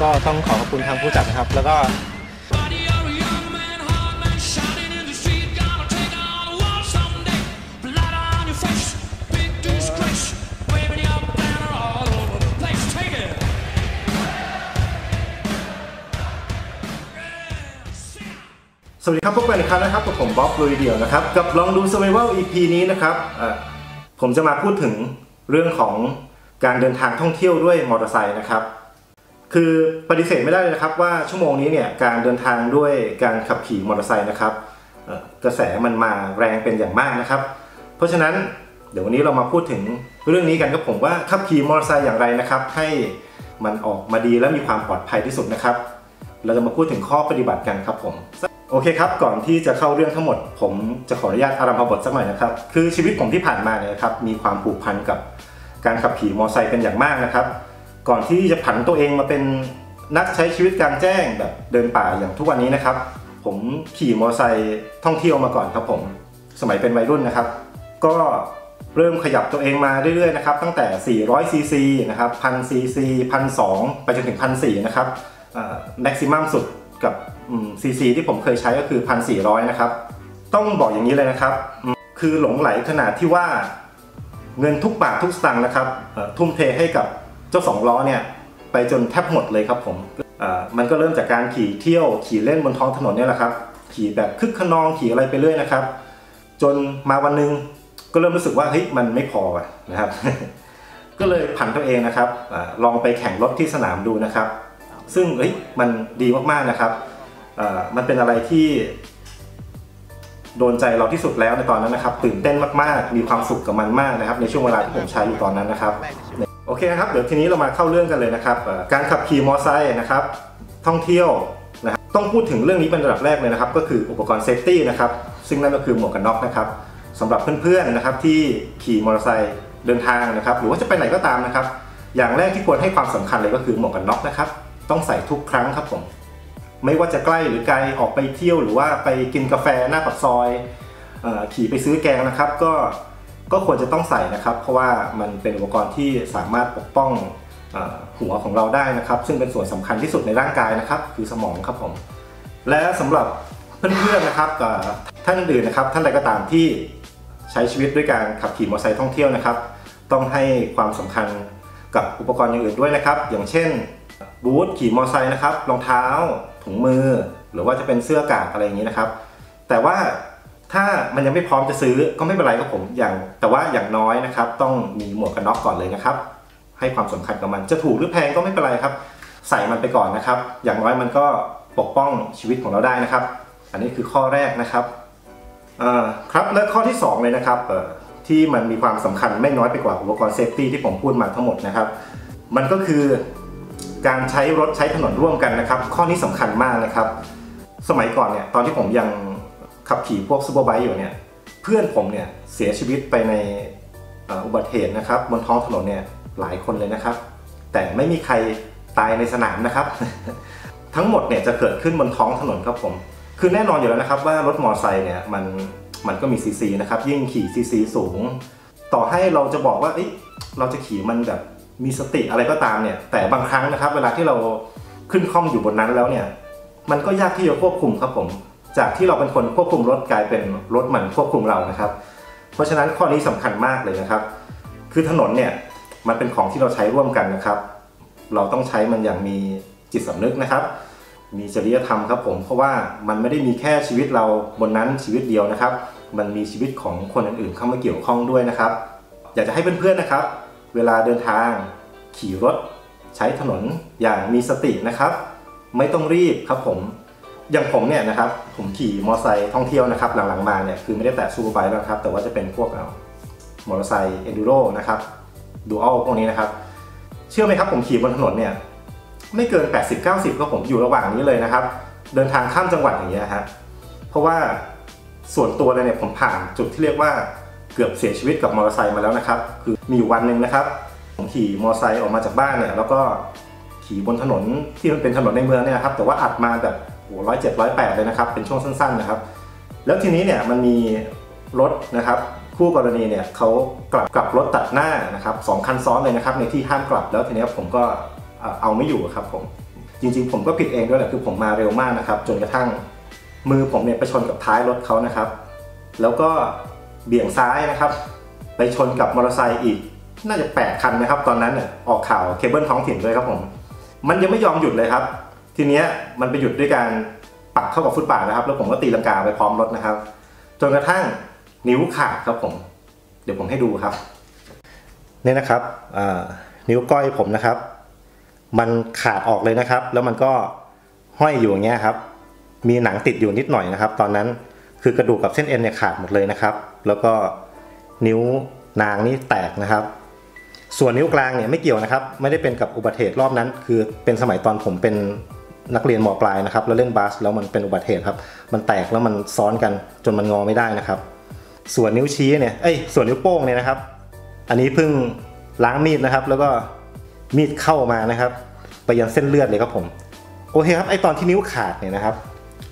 ก็ต้องขอขอบคุณทางผู้จัดนะครับ แล้วก็ สวัสดีครับพบกันอีกครั้งนะครับกับผมบ๊อบลุยเดี่ยวนะครับ กับลองดู Survival EP นี้นะครับผมจะมาพูดถึงเรื่องของการเดินทางท่องเที่ยวด้วยมอเตอร์ไซค์นะครับ คือปฏิเสธไม่ได้เลยนะครับว่าชั่วโมงนี้เนี่ยการเดินทางด้วยการขับขี่มอเตอร์ไซค์นะครับกระแสมันมาแรงเป็นอย่างมากนะครับ เพราะฉะนั้นเดี๋ยววันนี้เรามาพูดถึงเรื่องนี้กันครับผมว่าขับขี่มอเตอร์ไซค์อย่างไรนะครับ ให้มันออกมาดีและมีความปลอดภัยที่สุดนะครับ เราจะมาพูดถึงข้อปฏิบัติกันครับผม โอเคครับ ก่อนที่จะเข้าเรื่องทั้งหมด ผมจะขออนุญาตอารัมพบทสักหน่อยนะครับ คือชีวิตผมที่ผ่านมาเนี่ยครับมีความผูกพันกับการขับขี่มอเตอร์ไซค์เป็นอย่างมากนะครับ ก่อนที่จะผันตัวเองมาเป็นนักใช้ชีวิตกลางแจ้งแบบเดินป่าอย่างทุกวันนี้นะครับ ผมขี่มอเตอร์ไซค์ท่องเที่ยวมาก่อนครับผมสมัยเป็นวัยรุ่นนะครับ ก็เริ่มขยับตัวเองมาเรื่อยๆนะครับตั้งแต่ 400 ซีซีนะครับ 1,000 ซีซี1,200ไปจนถึง1,400นะครับแม็กซิมัมสุดกับ ซีซีที่ผมเคยใช้ก็คือ 1,400 นะครับ ต้องบอกอย่างนี้เลยนะครับ คือหลงไหลขนาดที่ว่าเงินทุกบาททุกสตางค์นะครับ ทุ่มเทให้กับเจ้าสองล้อเนี่ย ไปจนแทบหมดเลยครับผมมันก็เริ่มจากการขี่เที่ยวขี่เล่นบนท้องถนนเนี่ยแหละครับ ขี่แบบคึกขนองขี่อะไรไปเรื่อยนะครับ จนมาวันหนึงก็เริ่มรู้สึกว่าเฮ้ยมันไม่พอะนะครับ ก็เลยผันตัวเองนะครับลองไปแข่งรถที่สนามดูนะครับ ซึ่งเฮ้ยมันดีมากๆนะครับ มันเป็นอะไรที่โดนใจเราที่สุดแล้วในตอนนั้นนะครับ ตื่นเต้นมากๆ มีความสุขกับมันมากนะครับ ในช่วงเวลาที่ผมใช้อยู่ตอนนั้นนะครับ โอเคนะครับ เดี๋ยวทีนี้เรามาเข้าเรื่องกันเลยนะครับ การขับขี่มอเตอร์ไซค์นะครับ ท่องเที่ยวนะครับต้องพูดถึงเรื่องนี้เป็นระดับแรกเลยนะครับ ก็คืออุปกรณ์เซฟตี้นะครับ ซึ่งนั่นก็คือหมวกกันน็อกนะครับสำหรับเพื่อนๆนะครับที่ขี่มอเตอร์ไซค์เดินทางนะครับ หรือว่าจะไปไหนก็ตามนะครับ อย่างแรกที่ควรให้ความสำคัญเลยก็คือหมวกกันน็อกนะครับ ต้องใส่ทุกครั้งครับผม ไม่ว่าจะใกล้หรือไกลออกไปเที่ยวหรือว่าไปกินกาแฟหน้าปากซอยอขี่ไปซื้อแกงนะครับ ก็ก็ควรจะต้องใส่นะครับ เพราะว่ามันเป็นอุปกรณ์ที่สามารถปกป้องอหัวของเราได้นะครับ ซึ่งเป็นส่วนสำคัญที่สุดในร่างกายนะครับ คือสมองครับผม และสำหรับเพื่อนๆนะครับท่านอื่นนะครับ ท่านใดก็ตามที่ใช้ชีวิตด้วยการขับขี่มอเตอร์ไซค์ท่องเที่ยวนะครับ ต้องให้ความสำคัญกับอุปกรณ์อย่างอื่นด้วยนะครับ อย่างเช่นบูทขี่มอเตอร์ไซค์นะครับรองเท้า ถุงมือ หรือว่าจะเป็นเสื้อกากอะไรอย่างนี้นะครับ แต่ว่าถ้ามันยังไม่พร้อมจะซื้อก็ไม่เป็นไรครับผมอย่างแต่ว่าอย่างน้อยนะครับ ต้องมีหมวกกันน็อกก่อนเลยนะครับ ให้ความสำคัญกับมันจะถูกหรือแพงก็ไม่เป็นไรครับ ใส่มันไปก่อนนะครับ อย่างน้อยมันก็ปกป้องชีวิตของเราได้นะครับ อันนี้คือข้อแรกนะครับครับและข้อที่สองเลยนะครับที่มันมีความสำคัญไม่น้อยไปกว่าอุปกรณ์เซฟตี้ที่ผมพูดมาทั้งหมดนะครับ มันก็คือ การใช้รถใช้ถนนร่วมกันนะครับ ข้อนี้สำคัญมากนะครับ สมัยก่อนเนี่ยตอนที่ผมยังขับขี่พวกซูเปอร์ไบค์อยู่เนี่ยเพื่อนผมเนี่ยเสียชีวิตไปในอุบัติเหตุนะครับ บนท้องถนนเนี่ยหลายคนเลยนะครับ แต่ไม่มีใครตายในสนามนะครับ ทั้งหมดเนี่ยจะเกิดขึ้นบนท้องถนนครับผม คือแน่นอนอยู่แล้วนะครับ ว่ารถมอเตอร์ไซค์เนี่ยมันมันก็มีซีซีนะครับยิ่งขี่ซีซีสูง ต่อให้เราจะบอกว่าเอ้ยเราจะขี่มันแบบ มีสติอะไรก็ตามเนี่ยแต่บางครั้งนะครับ เวลาที่เราขึ้นคล่อมอยู่บนนั้นแล้วเนี่ยมันก็ยากที่จะควบคุมครับผม จากที่เราเป็นคนควบคุมรถกลายเป็นรถมันควบคุมเรานะครับ เพราะฉะนั้นข้อนี้สำคัญมากเลยนะครับ คือถนนเนี่ยมันเป็นของที่เราใช้ร่วมกันนะครับ เราต้องใช้มันอย่างมีจิตสำนึกนะครับ มีจริยธรรมครับผมเพราะว่ามันไม่ได้มีแค่ชีวิตเราบนนั้นชีวิตเดียวนะครับ มันมีชีวิตของคนอื่นๆเข้ามาเกี่ยวข้องด้วยนะครับ อยากจะให้เพื่อนๆนะครับ เวลาเดินทาง ขี่รถ ใช้ถนนอย่างมีสตินะครับ ไม่ต้องรีบครับผมอย่างผมเนี่ยนะครับผมขี่มอเตอร์ไซค์ท่องเที่ยวนะครับหลังๆมาเนี่ยคือไม่ได้แตะ superbike แล้วครับแต่ว่าจะเป็นพวกเอามอเตอร์ไซค์ enduro นะครับ dual พวกนี้นะครับ เชื่อไหมครับผมขี่บนถนนเนี่ยไม่เกิน 80-90 ก็ผมอยู่ระหว่างนี้เลยนะครับ เดินทางข้ามจังหวัดอย่างเงี้ยฮะเพราะว่าส่วนตัวเลยเนี่ยผมผ่านจุดที่เรียกว่า เกือบเสียชีวิตกับมอเตอร์ไซค์มาแล้วนะครับ คือมีอยู่วันหนึ่งนะครับผมขี่มอเตอร์ไซค์ออกมาจากบ้านเนี่ยแล้วก็ขี่บนถนนที่มันเป็นถนนในเมืองเนี่ยครับแต่ว่าอัดมาแบบโอ้ร้อยเจ็ดร้อยแปดเลยนะครับ เป็นช่วงสั้นๆนะครับ แล้วทีนี้เนี่ยมันมีรถนะครับ คู่กรณีเนี่ยเขากลับกลับรถตัดหน้านะครับสองคันซ้อนเลยนะครับ ในที่ห้ามกลับแล้วทีนี้ผมก็เอ่อเอาไม่อยู่ครับผมจริงๆ ผมก็ผิดเองด้วยแหละคือผมมาเร็วมากนะครับ จนกระทั่งมือผมเนี่ยไปชนกับท้ายรถเขานะครับ แล้วก็ เบี่ยงซ้ายนะครับ ไปชนกับมอเตอร์ไซค์อีก น่าจะ 8 คันนะครับ ตอนนั้นเนี่ยออกข่าวเคเบิลท้องถิ่นด้วยครับผม มันยังไม่ยอมหยุดเลยครับ ทีเนี้ยมันไปหยุดด้วยการปักเข้ากับฟุตบาทนะครับ แล้วผมก็ตีลังกาไปพร้อมรถนะครับ จนกระทั่งนิ้วขาดครับผม เดี๋ยวผมให้ดูครับเนี่ยนะครับนิ้วก้อยผมนะครับ มันขาดออกเลยนะครับ แล้วมันก็ห้อยอยู่อย่างเงี้ยครับ มีหนังติดอยู่นิดหน่อยนะครับ ตอนนั้นคือกระดูกกับเส้นเอ็นเนี่ยขาดหมดเลยนะครับ แล้วก็นิ้วนางนี่แตกนะครับ ส่วนนิ้วกลางเนี่ยไม่เกี่ยวนะครับ ไม่ได้เป็นกับอุบัติเหตุรอบนั้น คือเป็นสมัยตอนผมเป็นนักเรียนมปลายนะครับ แล้วเล่นบาสแล้วมันเป็นอุบัติเหตุครับ มันแตกแล้วมันซ้อนกันจนมันงอไม่ได้นะครับ ส่วนนิ้วชี้เนี่ยเอ้ยส่วนนิ้วโป้งเนี่ยนะครับ อันนี้เพิ่งล้างมีดนะครับ แล้วก็มีดเข้ามานะครับ ไปยันเส้นเลือดเลยครับผมโอเคครับไอตอนที่นิ้วขาดเนี่ยนะครับ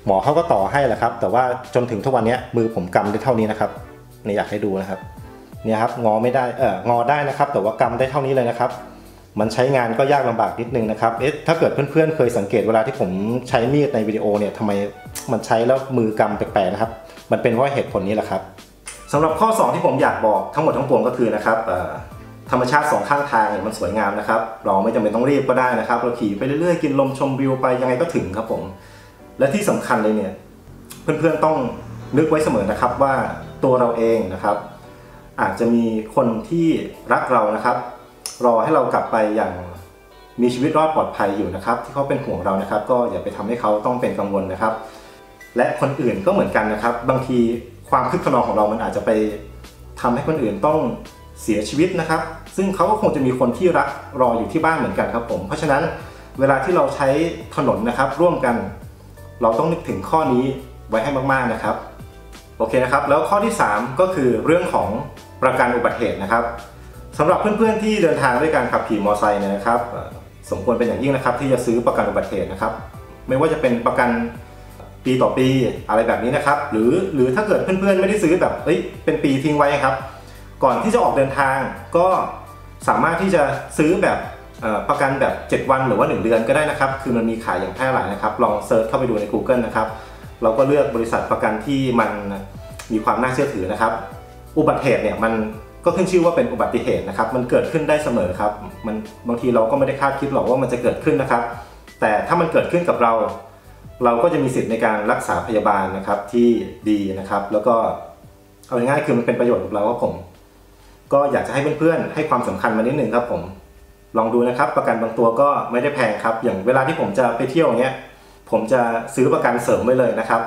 หมอเขาก็ต่อให้แหละครับ แต่ว่าจนถึงทุกวันนี้มือผมกำได้เท่านี้นะครับ นี่อยากให้ดูนะครับเนี่ยครับงอไม่ได้เอองอได้นะครับ แต่ว่ากำได้เท่านี้เลยนะครับ มันใช้งานก็ยากลำบากนิดนึงนะครับเอ๊ะถ้าเกิดเพื่อนๆ เคยสังเกตเวลาที่ผมใช้มีดในวิดีโอเนี่ยทำไมมันใช้แล้วมือกำแปลกๆนะครับ มันเป็นเพราะเหตุผลนี้แหละครับสำหรับข้อ 2 ที่ผมอยากบอกทั้งหมดทั้งปวงก็คือนะครับเอ่อธรรมชาติสองข้างทางเนี่ยมันสวยงามนะครับ เราไม่จำเป็นต้องรีบก็ได้นะครับ เราขี่ไปเรื่อยๆ กินลมชมวิวไปยังไงก็ถึงครับผม และที่สำคัญเลยเนี่ย เพื่อนๆต้องนึกไว้เสมอนะครับว่า ตัวเราเองนะครับ อาจจะมีคนที่รักเรานะครับ รอให้เรากลับไปอย่างมีชีวิตรอดปลอดภัยอยู่นะครับ ที่เขาเป็นห่วงเรานะครับ ก็อย่าไปทำให้เขาต้องเป็นกังวลนะครับ และคนอื่นก็เหมือนกันนะครับ บางทีความคึกขนองของเรามันอาจจะไปทำให้คนอื่นต้องเสียชีวิตนะครับ ซึ่งเขาก็คงจะมีคนที่รักรออยู่ที่บ้านเหมือนกันครับผม เพราะฉะนั้นเวลาที่เราใช้ถนนนะครับร่วมกัน เราต้องนึกถึงข้อนี้ไว้ให้มากๆนะครับ โอเคนะครับ แล้วข้อที่ 3 ก็คือเรื่องของประกันอุบัติเหตุนะครับสำหรับเพื่อนๆที่เดินทางด้วยการขับขี่มอเตอร์ไซค์เนี่ยนะครับ สมควรเป็นอย่างยิ่งนะครับ ที่จะซื้อประกันอุบัติเหตุนะครับ ไม่ว่าจะเป็นประกันปีต่อปีอะไรแบบนี้นะครับ หรือหรือถ้าเกิดเพื่อนๆไม่ได้ซื้อแบบเอ้ยเป็นปีทิ้งไว้ครับ ก่อนที่จะออกเดินทางก็สามารถที่จะซื้อแบบประกันแบบ 7 วันหรือว่า 1 เดือนก็ได้นะครับ คือมันมีขายอย่างแพร่หลายนะครับ ลองเซิร์ชเข้าไปดูใน Google นะครับ เราก็เลือกบริษัทประกันที่มันมีความน่าเชื่อถือนะครับ อุบัติเหตุเนี่ยมันก็ขึ้นชื่อว่าเป็นอุบัติเหตุนะครับ มันเกิดขึ้นได้เสมอครับ มันบางทีเราก็ไม่ได้คาดคิดหรอกว่ามันจะเกิดขึ้นนะครับ แต่ถ้ามันเกิดขึ้นกับเรา เราก็จะมีสิทธิ์ในการรักษาพยาบาลนะครับที่ดีนะครับ แล้วก็เอาง่ายๆคือมันเป็นประโยชน์กับเราครับผม ก็อยากจะให้เพื่อนๆให้ความสำคัญมานิดหนึ่งครับผม ลองดูนะครับ ประกันบางตัวก็ไม่ได้แพงครับ อย่างเวลาที่ผมจะไปเที่ยวอย่างเงี้ย ผมจะซื้อประกันเสริมไว้เลยนะครับ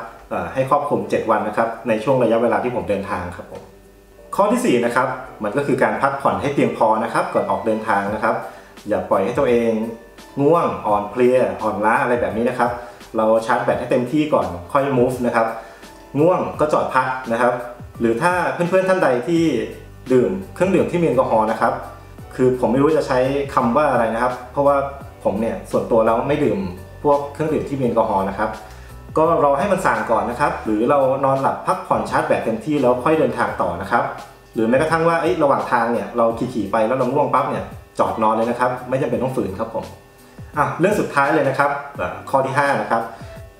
ให้ครอบคลุม 7 วันนะครับในช่วงระยะเวลาที่ผมเดินทางครับผมข้อทีสี่4นะครับมันก็คือการพักผ่อนให้เพียงพอนะครับก่อนออกเดินทางนะครับ อย่าปล่อยให้ตัวเองง่วงอ่อนเพลียอ่อนล้าอะไรแบบนี้นะครับ เราชาร์จแบตให้เต็มที่ก่อนค่อย move นะครับง่วงก็จอดพักนะครับ หรือถ้าเพื่อนๆท่านใดที่ดื่มเครื่องดื่มที่มีแอลกอฮอล์นะครับ คือผมไม่รู้จะใช้คำว่าอะไรนะครับ เพราะว่าผมเนี่ยส่วนตัวแล้วไม่ดื่ม พวกเครื่องดื่มที่มีแอลกอฮอล์นะครับ ก็รอให้มันสั่งก่อนนะครับ หรือเรานอนหลับพักผ่อนชาร์จแบตเต็มที่แล้วค่อยเดินทางต่อนะครับ หรือแม้กระทั่งว่าเอ้ระหว่างทางเนี่ยเราขี่ๆไปแล้วเราง่วงปั๊บเนี่ยจอดนอนเลยนะครับ ไม่จำเป็นต้องฝืนครับผมอะเรื่องสุดท้ายเลยนะครับ ข้อที่ 5 นะครับ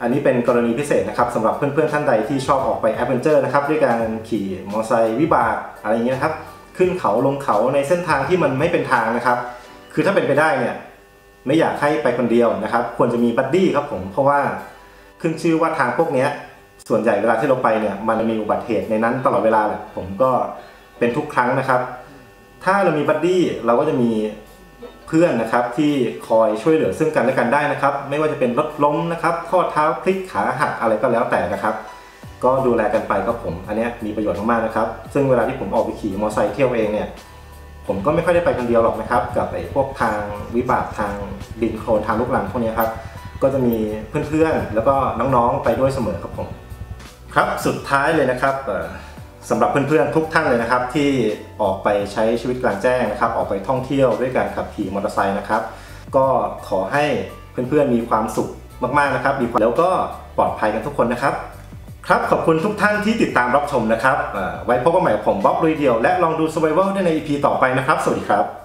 อันนี้เป็นกรณีพิเศษนะครับสำหรับเพื่อนๆท่านใดที่ชอบออกไป adventure นะครับด้วยการขี่มอเตอร์ไซค์วิบากอะไรอย่างเงี้ยนะครับ ขึ้นเขาลงเขาในเส้นทางที่มันไม่เป็นทางนะครับ คือถ้าเป็นไปได้เนี่ย ไม่อยากให้ไปคนเดียวนะครับ ควรจะมี buddy ครับผมเพราะว่าขึ้นชื่อว่าทางพวกนี้ส่วนใหญ่เวลาที่เราไปเนี่ยมันมีอุบัติเหตุในนั้นตลอดเวลาแหละผมก็เป็นทุกครั้งนะครับ ถ้าเรามีบัดดี้เราก็จะมีเพื่อนนะครับที่คอยช่วยเหลือซึ่งกันและกันได้นะครับ ไม่ว่าจะเป็นรถล้มนะครับข้อเท้าพลิกขาหักอะไรก็แล้วแต่นะครับ ก็ดูแลกันไปครับผม อันนี้มีประโยชน์มากๆนะครับ ซึ่งเวลาที่ผมออกไปขี่มอเตอร์ไซค์เที่ยวเองเนี่ย ผมก็ไม่ค่อยได้ไปคนเดียวหรอกนะครับ กับไอ้พวกทางวิบากทางดินโคลนทางลูกรังพวกนี้ครับ ก็จะมีเพื่อนๆ แล้วก็น้องๆไปด้วยเสมอครับผมครับสุดท้ายเลยนะครับสำหรับเพื่อนๆทุกท่านเลยนะครับ ที่ออกไปใช้ชีวิตกลางแจ้งนะครับ ออกไปท่องเที่ยวด้วยการขับขี่มอเตอร์ไซค์นะครับ ก็ขอให้เพื่อนๆมีความสุขมากๆนะครับมีความแล้วก็ปลอดภัยกันทุกคนนะครับ ครับ ขอบคุณทุกท่านที่ติดตามรับชมนะครับ ไว้พบกันใหม่กับผมบ๊อบลุยเดียว และลองดู Survival ได้ใน EP ต่อไปนะครับ สวัสดีครับ